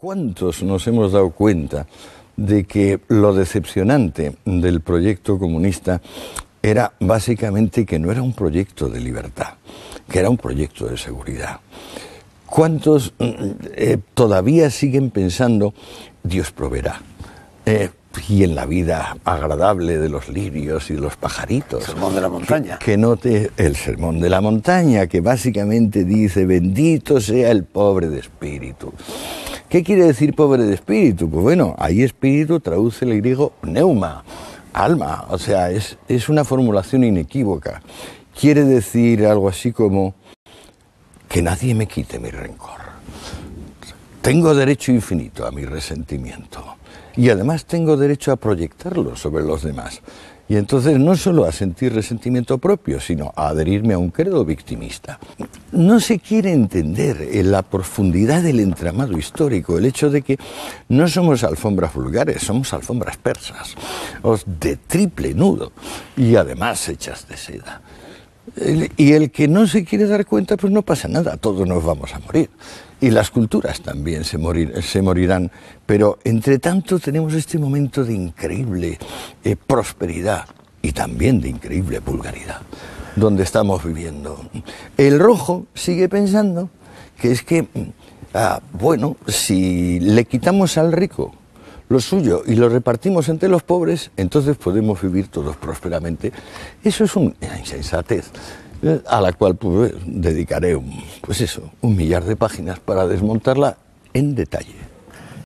¿Cuántos nos hemos dado cuenta de que lo decepcionante del proyecto comunista era básicamente que no era un proyecto de libertad, que era un proyecto de seguridad? ¿Cuántos mm, eh, todavía siguen pensando Dios proveerá? Eh, y en la vida agradable de los lirios y de los pajaritos. El sermón de la montaña. Que, que note el sermón de la montaña, que básicamente dice, bendito sea el pobre de espíritu. ¿Qué quiere decir pobre de espíritu? Pues bueno, ahí espíritu traduce el griego neuma, alma, o sea, es, es una formulación inequívoca. Quiere decir algo así como que nadie me quite mi rencor. Tengo derecho infinito a mi resentimiento y además tengo derecho a proyectarlo sobre los demás. Y entonces no solo a sentir resentimiento propio, sino a adherirme a un credo victimista. No se quiere entender en la profundidad del entramado histórico el hecho de que no somos alfombras vulgares, somos alfombras persas, de triple nudo y además hechas de seda. Y el que no se quiere dar cuenta, pues no pasa nada, todos nos vamos a morir. Y las culturas también se, morir, se morirán. Pero entre tanto tenemos este momento de increíble eh, prosperidad y también de increíble vulgaridad, donde estamos viviendo. El rojo sigue pensando que es que, ah, bueno, si le quitamos al rico lo suyo y lo repartimos entre los pobres, entonces podemos vivir todos prósperamente. Eso es una insensatez eh, a la cual dedicaré un, pues eso, un millar de páginas para desmontarla en detalle.